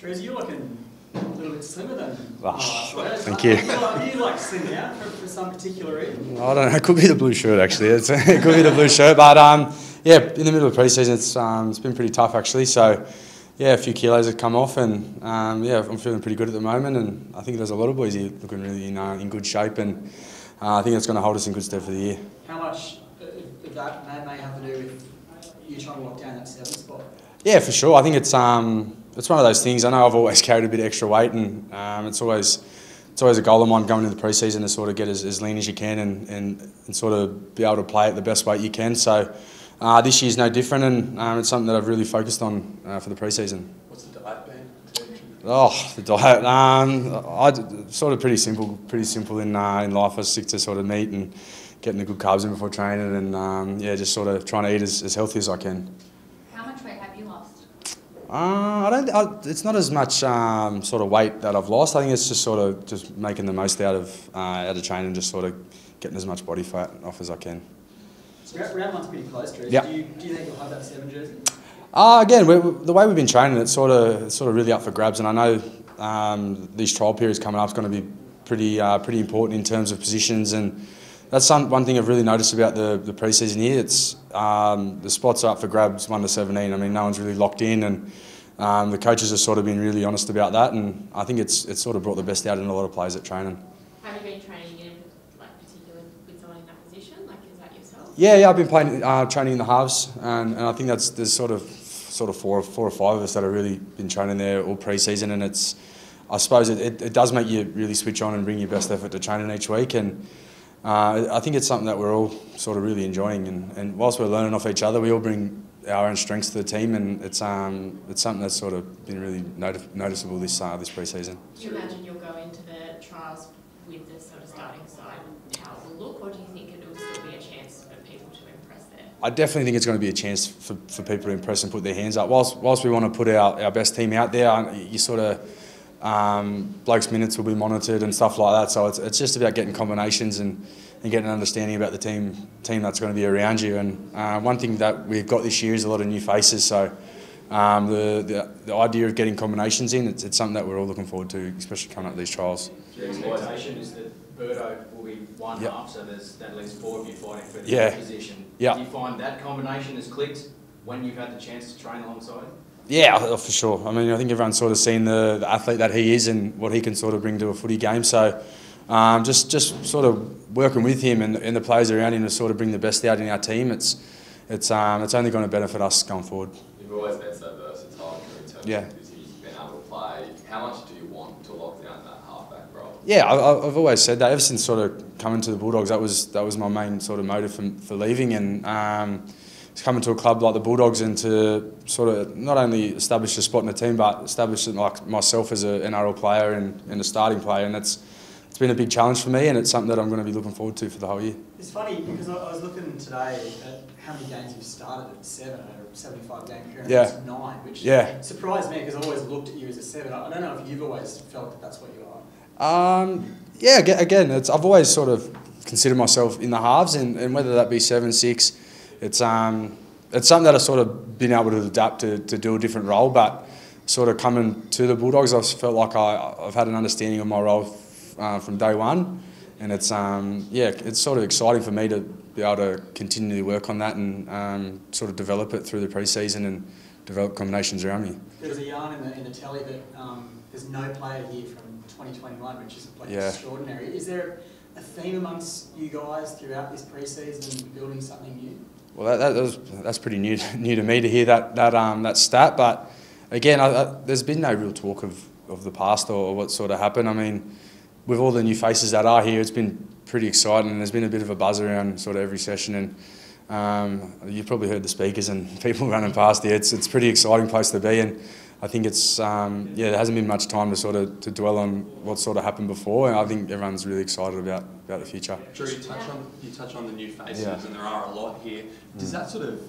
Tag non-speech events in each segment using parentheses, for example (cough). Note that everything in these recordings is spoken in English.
Trees, you're looking a little bit slimmer than Oh, last week. thank you. Are you, like, slim out for, for some particular reason? I don't know. It could be the blue shirt actually. It's, (laughs) it could be the blue shirt, but um, yeah, in the middle of pre-season, it's um, it's been pretty tough actually. So yeah, a few kilos have come off, and um, yeah, I'm feeling pretty good at the moment. And I think there's a lot of boys here looking really in, uh, in good shape, and uh, I think that's going to hold us in good stead for the year. How much of that may, may have to do with you trying to lock down that seventh spot? Yeah, for sure. I think it's um, it's one of those things. I know I've always (laughs) carried a bit of extra weight, and um, it's always it's always a goal of mine going into the preseason to sort of get as, as lean as you can and, and, and sort of be able to play at the best weight you can. So uh, this year's no different, and um, it's something that I've really focused on uh, for the preseason. What's the diet been? Oh, the diet. Um, I sort of pretty simple, pretty simple in uh, in life. I stick to sort of meat and getting the good carbs in before training, and um, yeah, just sort of trying to eat as, as healthy as I can. How much weight have you lost? Uh, I don't. I, it's not as much um, sort of weight that I've lost. I think it's just sort of just making the most out of uh, out of training, just sort of getting as much body fat off as I can. Round, round one's pretty close, Trees. Yeah. Do you, do you think you'll have that seven jersey? Uh, again, we, we- the way we've been training, it's sort of it's sort of really up for grabs, and I know um, these trial periods coming up is going to be pretty uh, pretty important in terms of positions, and that's some, one thing I've really noticed about the the preseason here. It's um, the spots are up for grabs one to seventeen. I mean, no one's really locked in, and um, the coaches have sort of been really honest about that, and I think it's it's sort of brought the best out in a lot of players at training. Have you been training in, like, particular with someone in that position? Like, is that yourself? Yeah, yeah, I've been playing uh, training in the halves, and, and I think that's there's sort of sort of four four or five of us that have really been training there all pre-season, and it's I suppose it, it, it does make you really switch on and bring your best effort to training each week, and uh, I think it's something that we're all sort of really enjoying, and, and whilst we're learning off each other, we all bring our own strengths to the team, and it's um it's something that's sort of been really noti- noticeable this uh, this pre-season. Do you imagine you'll go into the trials with the sort of starting side, and how it will look, or do you think it will still be a chance for people to impress there? I definitely think it's going to be a chance for, for people to impress and put their hands up. Whilst, whilst we want to put our, our best team out there, you sort of, um, blokes' minutes will be monitored and stuff like that. So it's, it's just about getting combinations and, and getting an understanding about the team team that's going to be around you. And uh, one thing that we've got this year is a lot of new faces. So um, the, the, the idea of getting combinations in, it's, it's something that we're all looking forward to, especially coming up these trials. The expectation is that Birdo will be one Yep. half, so there's that leaves four of you fighting for the Yeah. position. Yeah. Do you find that combination has clicked when you've had the chance to train alongside? Yeah, uh, for sure. I mean, I think everyone's sort of seen the, the athlete that he is and what he can sort of bring to a footy game. So, um, just just sort of working with him and, and the players around him to sort of bring the best out in our team. It's it's um, it's only going to benefit us going forward. You've always been so versatile in terms Yeah. of you've been able to play. How much do you want to lock down that halfback role? Yeah, I, I- I've always said that ever since sort of coming to the Bulldogs. That was that was my main sort of motive for, for leaving and. Um, coming to a club like the Bulldogs and to sort of not only establish a spot in the team but establish it like myself as an NRL player and, and a starting player and that's it's been a big challenge for me and it's something that I'm going to be looking forward to for the whole year. It's funny because I, was looking today at how many games you've started at seven a 75 game period. Yeah. Nine, which Yeah. surprised me because I always looked at you as a seven. I don't know if you've always felt that that's what you are. Um, yeah, again, it's, I've always sort of considered myself in the halves, and, and whether that be seven, six, it's um, it's something that I've sort of been able to adapt to, to do a different role. But sort of coming to the Bulldogs, I've felt like I, I've had an understanding of my role uh, from day one, and it's um, yeah, it's sort of exciting for me to be able to continually work on that and um, sort of develop it through the preseason and develop combinations around me. There was a yarn in the, in the telly that um, there's no player here from 2021, which is like Yeah. extraordinary. Is there a theme amongst you guys throughout this preseason building something new? Well, that, that, was, that's pretty new (laughs) new to me to hear that that um, that stat. But again, I, I, there's been no real talk of, of the past or, what sort of happened. I mean, with all the new faces that are here, it's been pretty exciting. And there's been a bit of a buzz around sort of every session. And um, you've probably heard the speakers and (laughs) people running past here. It's it's a pretty exciting place to be. And I think it's um, yeah, there hasn't been much time to sort of to dwell on what sort of happened before. And I think everyone's really excited about about the future. Drew, you touch on you touch on the new faces, Yeah. Mm. and there are a lot here. Does that sort of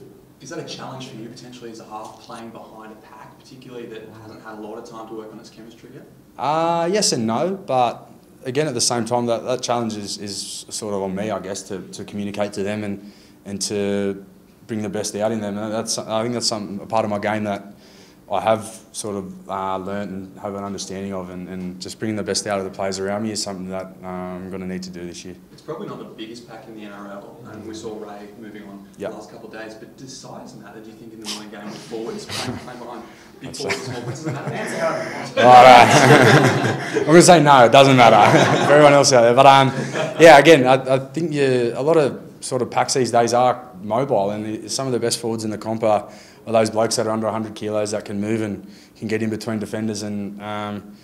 is that a challenge for you potentially as a half playing behind a pack, particularly that hasn't had a lot of time to work on its chemistry yet? Uh, yes and no, but again, at the same time, that, that challenge is, is sort of on me, I guess, to, to communicate to them and, and to bring the best out in them. And that's, I think that's some, a part of my game that I have sort of uh, learnt and have an understanding of, and, and just bringing the best out of the players around me is something that um, I'm going to need to do this year. It's probably not the biggest pack in the NRL, and we saw Ray moving on Yep. the last couple of days. But does size matter? Do you think in the morning game with forwards playing, playing behind big I'd forwards, say- small forwards, does it matter? Answer however you want. All right. (laughs) I'm going to say no, it doesn't matter (laughs) for everyone else out there. But um, yeah, again, I, I think you, a lot of sort of packs these days are mobile, and the, some of the best forwards in the comp are, are those blokes that are under 100 kilos that can move and can get in between defenders. And um,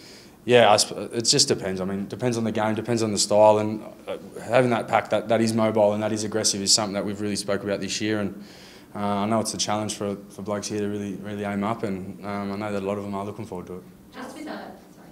yeah, it just depends. I mean, it depends on the game, depends on the style, and uh, having that pack that, that is mobile and that is aggressive is something that we've really spoke about this year. And uh, I know it's a challenge for, for blokes here to really really aim up, and um, I know that a lot of them are looking forward to it. Just with the, sorry.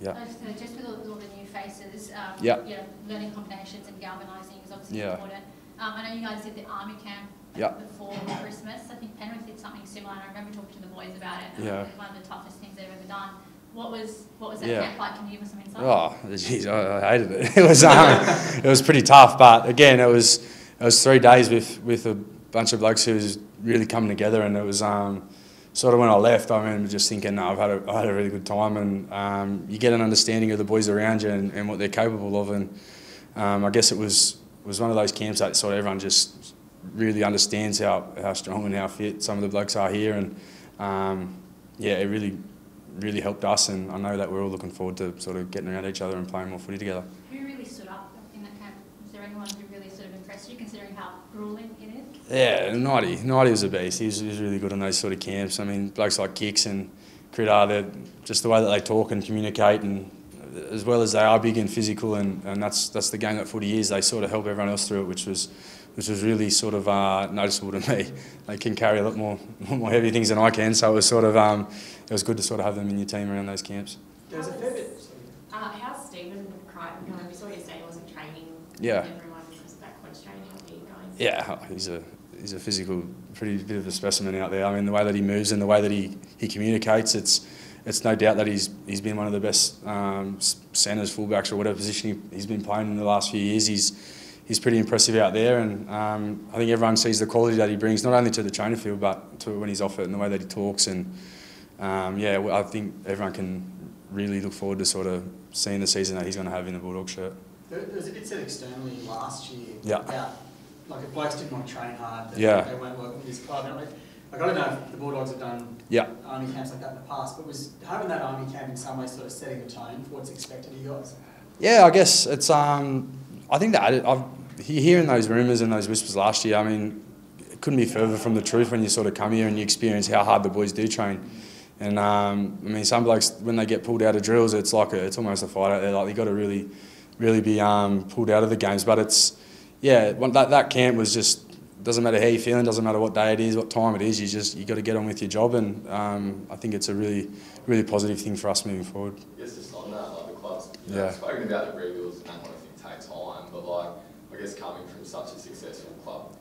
Yeah. Uh, just with all, all the new faces, um, Yeah. you know, learning combinations and galvanising is obviously Yeah. important. Um, I know you guys did the army camp Yeah. before Christmas. I think Penrith did something similar, and I remember talking to the boys about it. Yeah. It was one of the toughest things they've ever done. What was what was that Yeah. camp like? Can you give us some insight? Oh, geez, I, I hated it. (laughs) It was um, it was pretty tough, but again, it was it was three days with with a bunch of blokes who was really coming together, and it was um, sort of when I left, I remember just thinking, no, I've had a, I had a really good time, and um, you get an understanding of the boys around you and, and what they're capable of, and um, I guess it was was one of those camps that sort of everyone just really understands how, how strong and how fit some of the blokes are here, and um, yeah, it really really helped us, and I know that we're all looking forward to sort of getting around each other and playing more footy together. Who really stood up in that camp? Was there anyone who really sort of impressed you, considering how grueling it is? Yeah, Nighty. Nighty was a beast. He was, he was really good on those sort of camps. I mean, blokes like Kicks and Critter, they're just the way that they talk and communicate, and as well as they are big and physical, and, and that's that's the game that footy is. They sort of help everyone else through it, which was which was really sort of uh, noticeable to me. They can carry a lot more (laughs) more heavy things than I can, so it was sort of um, it was good to sort of have them in your team around those camps. There was a fair bit. Uh, how's Stephen Crichton going? We saw you say he wasn't training. Yeah. Everyone was back when training. How's he going? Yeah, he's a he's a physical, pretty bit of a specimen out there. I mean, the way that he moves and the way that he, he communicates, it's it's no doubt that he's he's been one of the best um, centres, fullbacks, or whatever position he, he's been playing in the last few years. He's he's pretty impressive out there, and um, I think everyone sees the quality that he brings, not only to the training field, but to when he's off it and the way that he talks. And um, yeah, I think everyone can really look forward to sort of seeing the season that he's going to have in the Bulldog shirt. There, there was a bit said externally last year Yeah. about like if blokes didn't want to train hard, that Yeah. they weren't working with this club. And like, like, I don't know if the Bulldogs have done Yeah. army camps like that in the past, but was having that army camp in some way sort of setting the tone for what's expected of you guys? Yeah, I guess it's. Um, I think that I've hearing those rumours and those whispers last year. I mean, it couldn't be further from the truth when you sort of come here and you experience how hard the boys do train. And um, I mean, some blokes when they get pulled out of drills, it's like a, it's almost a fight out there. Like you got to really, really be um, pulled out of the games. But it's yeah, that that camp was just doesn't matter how you're feeling, doesn't matter what day it is, what time it is. You just you got to get on with your job, and um, I think it's a really, really positive thing for us moving forward. Guess just on that, like the clubs, you know, Yeah. spoken about the rebuilds and that kind of thing take time, but like, guess coming from such a successful club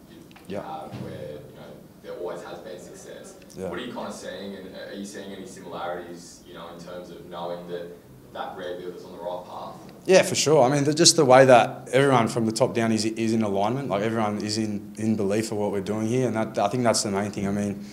Yeah. have where, you know, there always has been success. Yeah. What are you kind of seeing and are you seeing any similarities, you know, in terms of knowing that that rebuild is on the right path? Yeah, for sure. I mean, the, just the way that everyone from the top down is, is in alignment, like everyone is in, in belief of what we're doing here, and that, I think that's the main thing. I mean,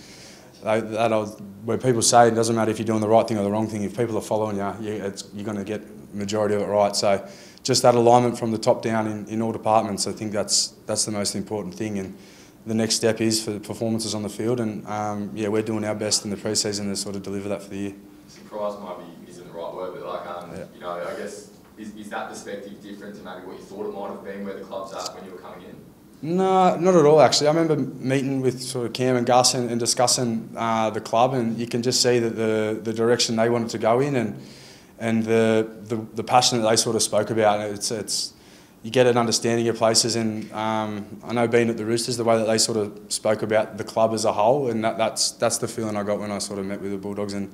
that, that I'll- where people say it doesn't matter if you're doing the right thing or the wrong thing. If people are following you, you it's, you're going to get majority of it right. So, just that alignment from the top down in, in all departments, I think that's that's the most important thing. And the next step is for the performances on the field, and um, yeah, we're doing our best in the preseason to sort of deliver that for the year. Surprise might be, isn't the right word, but like, um, Yeah. you know, I guess, is, is that perspective different to maybe what you thought it might have been where the club's at when you were coming in? No, not at all. Actually, I remember meeting with sort of Cam and Gus and, and discussing uh, the club, and you can just see that the the direction they wanted to go in, and and the the, the passion that they sort of spoke about. It's it's you get an understanding of places, and um, I know being at the Roosters, the way that they sort of spoke about the club as a whole, and that, that's that's the feeling I got when I sort of met with the Bulldogs, and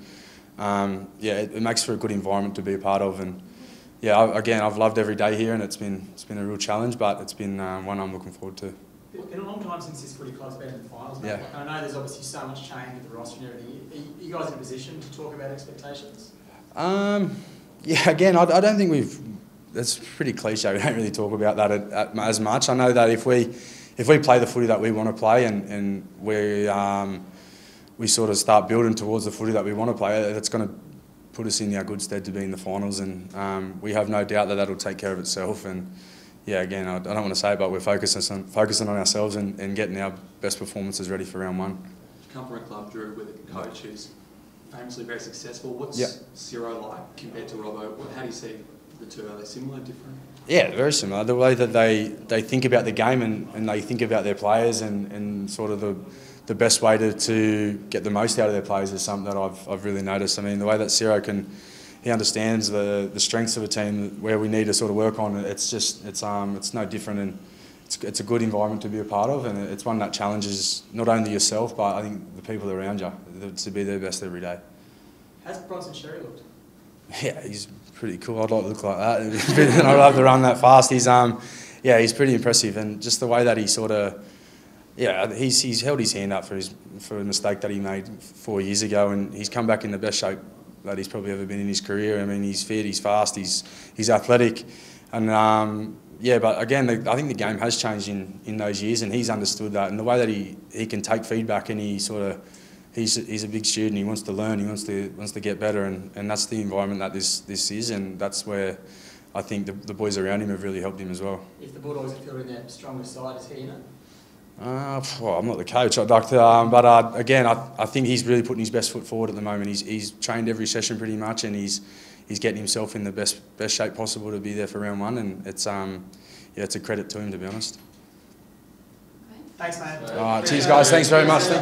um, yeah, it, it makes for a good environment to be a part of, and yeah, again, I've loved every day here, and it's been it's been a real challenge, but it's been um, one I'm looking forward to. It's been a long time since this footy club's been in the finals. Yeah. Like, I know there's obviously so much change with the roster and everything. Are you guys in a position to talk about expectations? Um, yeah, again, I, I don't think we've. That's pretty cliche. We don't really talk about that at, at, as much. I know that if we if we play the footy that we want to play and and we um, we sort of start building towards the footy that we want to play, that's going to put us in our good stead to be in the finals. And um, we have no doubt that that'll take care of itself. And yeah, again, I, I don't want to say it, but we're focusing on, focusing on ourselves and, and getting our best performances ready for round one. Come from a club, Drew, with a coach who's famously very successful. What's Yep. Ciro like compared to Robbo? What, how do you see the two? Are they similar, different? Yeah, very similar. The way that they, they think about the game and, and they think about their players and, and sort of the, the best way to, to get the most out of their players is something that I've, I've really noticed. I mean, the way that Ciro can, he understands the, the strengths of a team, where we need to sort of work on. it. It's just, it's, um, it's no different and it's, it's a good environment to be a part of and it's one that challenges not only yourself but I think the people around you to be their best every day. How's Bronson Xerri looked? Yeah, he's pretty cool. I'd like to look like that. and (laughs) I'd love to run that fast. He's um, yeah, he's pretty impressive, and just the way that he sort of, yeah, he's he's held his hand up for his for a mistake that he made four years ago, and he's come back in the best shape that he's probably ever been in his career. I mean, he's fit, he's fast, he's he's athletic, and um, yeah, but again, the, I think the game has changed in, in those years, and he's understood that, and the way that he, he can take feedback and he sort of he's he's a big student. He wants to learn. He wants to wants to get better, and, and that's the environment that this this is, and that's where I think the, the boys around him have really helped him as well. If the Bulldogs are feeling their strongest side, is he in it? Uh, well, I'm not the coach, I'd like to, um, but uh, again, I, I think he's really putting his best foot forward at the moment. He's, he's trained every session pretty much, and he's he's getting himself in the best best shape possible to be there for round one, and it's um, yeah, it's a credit to him to be honest. Thanks, mate. All right, cheers guys, thanks very much. Thank you.